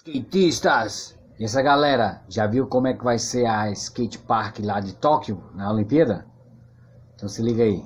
skatistas! E essa galera, já viu como é que vai ser a skate park lá de Tóquio, na Olimpíada? Então se liga aí.